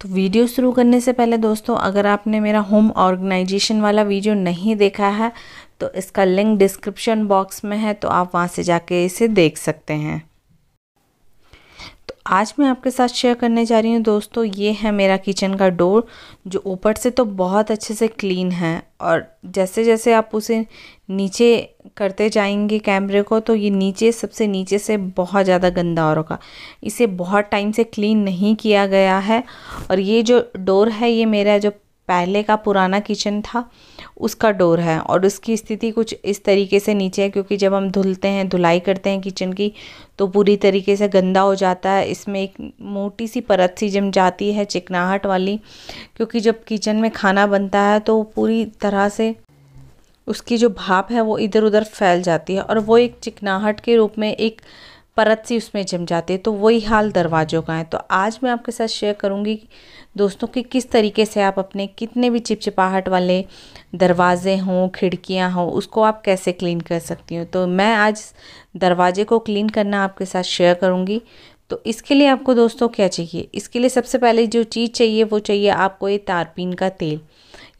तो वीडियो शुरू करने से पहले दोस्तों, अगर आपने मेरा होम ऑर्गेनाइजेशन वाला वीडियो नहीं देखा है तो इसका लिंक डिस्क्रिप्शन बॉक्स में है तो आप वहाँ से जाके इसे देख सकते हैं। आज मैं आपके साथ शेयर करने जा रही हूँ। दोस्तों, ये है मेरा किचन का डोर जो ऊपर से तो बहुत अच्छे से क्लीन है और जैसे जैसे आप उसे नीचे करते जाएँगे कैमरे को तो ये नीचे, सबसे नीचे से बहुत ज़्यादा गंदा और होगा इसे बहुत टाइम से क्लीन नहीं किया गया है और ये जो डोर है, ये मेरा जो पहले का पुराना किचन था, उसका डोर है और उसकी स्थिति कुछ इस तरीके से नीचे है क्योंकि जब हम धुलते हैं, धुलाई करते हैं किचन की तो पूरी तरीके से गंदा हो जाता है। इसमें एक मोटी सी परत सी जम जाती है, चिकनाहट वाली, क्योंकि जब किचन में खाना बनता है तो पूरी तरह से उसकी जो भाप है, वो इधर उधर फैल जाती है और वो एक चिकनाहट के रूप में एक परत सी उसमें जम जाती है तो वही हाल दरवाज़ों का है। तो आज मैं आपके साथ शेयर करूँगी दोस्तों कि किस तरीके से आप अपने कितने भी चिपचिपाहट वाले दरवाजे हों, खिड़कियाँ हों, उसको आप कैसे क्लीन कर सकती हो। तो मैं आज दरवाजे को क्लीन करना आपके साथ शेयर करूँगी। तो इसके लिए आपको दोस्तों क्या चाहिए? इसके लिए सबसे पहले जो चीज़ चाहिए वो चाहिए आपको ये तारपीन का तेल।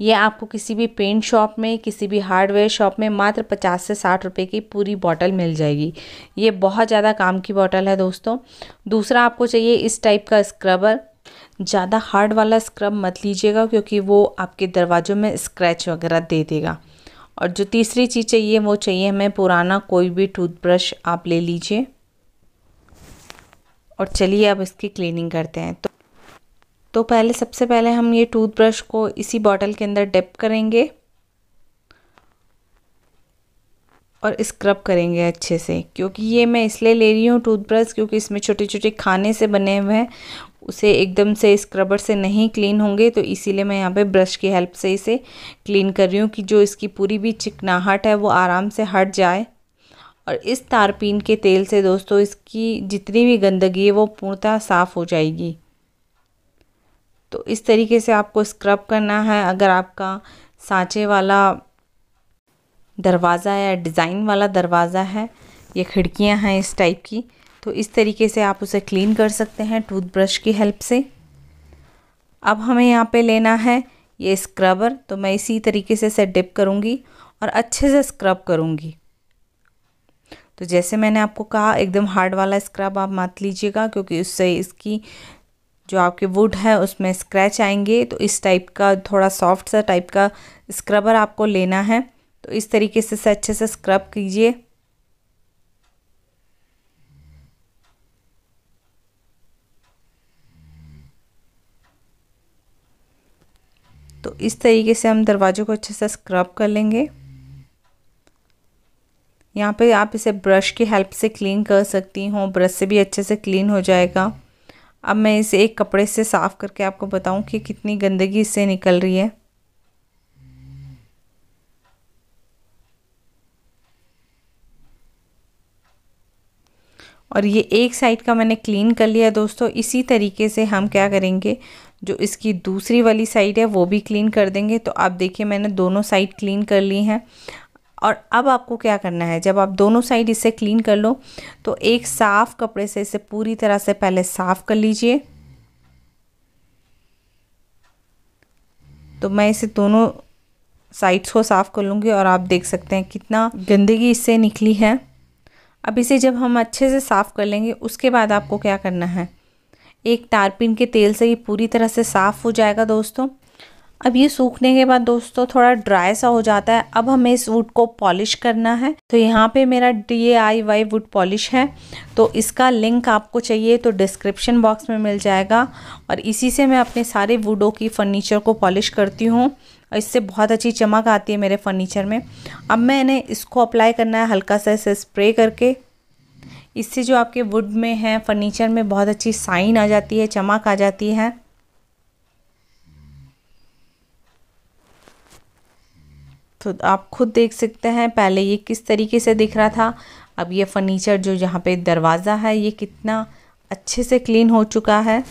ये आपको किसी भी पेंट शॉप में, किसी भी हार्डवेयर शॉप में मात्र पचास से साठ रुपए की पूरी बॉटल मिल जाएगी। ये बहुत ज़्यादा काम की बॉटल है दोस्तों। दूसरा आपको चाहिए इस टाइप का स्क्रबर ज़्यादा हार्ड वाला स्क्रब मत लीजिएगा क्योंकि वो आपके दरवाज़ों में स्क्रैच वगैरह दे देगा। और जो तीसरी चीज़ चाहिए, वो चाहिए हमें पुराना कोई भी टूथब्रश आप ले लीजिए। और चलिए अब इसकी क्लीनिंग करते हैं। तो तो पहले, सबसे पहले हम ये टूथब्रश को इसी बॉटल के अंदर डिप करेंगे और स्क्रब करेंगे अच्छे से, क्योंकि ये मैं इसलिए ले रही हूँ टूथब्रश, क्योंकि इसमें छोटे छोटे खाने से बने हुए हैं, उसे एकदम से स्क्रबर से नहीं क्लीन होंगे तो इसीलिए मैं यहाँ पे ब्रश की हेल्प से इसे क्लीन कर रही हूँ कि जो इसकी पूरी भी चिकनाहट है, वो आराम से हट जाए। और इस तारपीन के तेल से दोस्तों, इसकी जितनी भी गंदगी है, वो पूर्णतः साफ़ हो जाएगी। तो इस तरीके से आपको स्क्रब करना है। अगर आपका सांचे वाला दरवाज़ा या डिज़ाइन वाला दरवाज़ा है, या खिड़कियाँ हैं इस टाइप की तो इस तरीके से आप उसे क्लीन कर सकते हैं टूथब्रश की हेल्प से। अब हमें यहाँ पे लेना है ये स्क्रबर तो मैं इसी तरीके से इसे डिप करूँगी और अच्छे से स्क्रब करूँगी। तो जैसे मैंने आपको कहा, एकदम हार्ड वाला स्क्रब आप मत लीजिएगा, क्योंकि उससे इसकी जो आपके वुड है, उसमें स्क्रैच आएँगे। तो इस टाइप का थोड़ा सॉफ्ट सा टाइप का स्क्रबर आपको लेना है। तो इस तरीके से अच्छे से स्क्रब कीजिए। तो इस तरीके से हम दरवाज़ों को अच्छे से स्क्रब कर लेंगे। यहाँ पे आप इसे ब्रश की हेल्प से क्लीन कर सकती हूँ। ब्रश से भी अच्छे से क्लीन हो जाएगा। अब मैं इसे एक कपड़े से साफ़ करके आपको बताऊँ कि कितनी गंदगी इससे निकल रही है। और ये एक साइड का मैंने क्लीन कर लिया दोस्तों। इसी तरीके से हम क्या करेंगे, जो इसकी दूसरी वाली साइड है, वो भी क्लीन कर देंगे। तो आप देखिए, मैंने दोनों साइड क्लीन कर ली हैं। और अब आपको क्या करना है, जब आप दोनों साइड इसे क्लीन कर लो तो एक साफ़ कपड़े से इसे पूरी तरह से पहले साफ़ कर लीजिए। तो मैं इसे दोनों साइड्स को साफ़ कर लूँगी और आप देख सकते हैं कितना गंदगी इससे निकली है। अब इसे जब हम अच्छे से साफ़ कर लेंगे, उसके बाद आपको क्या करना है, एक तारपीन के तेल से ये पूरी तरह से साफ़ हो जाएगा दोस्तों। अब ये सूखने के बाद दोस्तों थोड़ा ड्राई सा हो जाता है। अब हमें इस वुड को पॉलिश करना है। तो यहाँ पे मेरा D A I Y wood polish है। तो इसका लिंक आपको चाहिए तो डिस्क्रिप्शन बॉक्स में मिल जाएगा। और इसी से मैं अपने सारे वुडों की फर्नीचर को पॉलिश करती हूँ। इससे बहुत अच्छी चमक आती है मेरे फर्नीचर में। अब मैंने इसको अप्लाई करना है हल्का सा इसे स्प्रे करके। इससे जो आपके वुड में है फर्नीचर में बहुत अच्छी साइन आ जाती है, चमक आ जाती है। तो आप खुद देख सकते हैं, पहले ये किस तरीके से दिख रहा था। अब ये फर्नीचर जो यहाँ पे दरवाज़ा है, ये कितना अच्छे से क्लीन हो चुका है।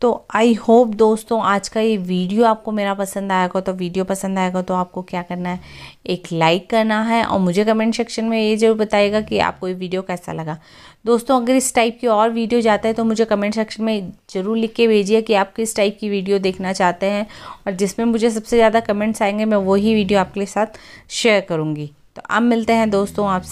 तो आई होप दोस्तों, आज का ये वीडियो आपको मेरा पसंद आएगा तो वीडियो पसंद आएगा तो आपको क्या करना है? एक लाइक करना है और मुझे कमेंट सेक्शन में ये ज़रूर बताइएगा कि आपको ये वीडियो कैसा लगा। दोस्तों, अगर इस टाइप की और वीडियो जाता है तो मुझे कमेंट सेक्शन में ज़रूर लिख के भेजिए कि आप किस टाइप की वीडियो देखना चाहते हैं और जिसमें मुझे सबसे ज़्यादा कमेंट्स आएँगे, मैं वही वीडियो आपके साथ शेयर करूँगी। तो अब मिलते हैं दोस्तों आपसे।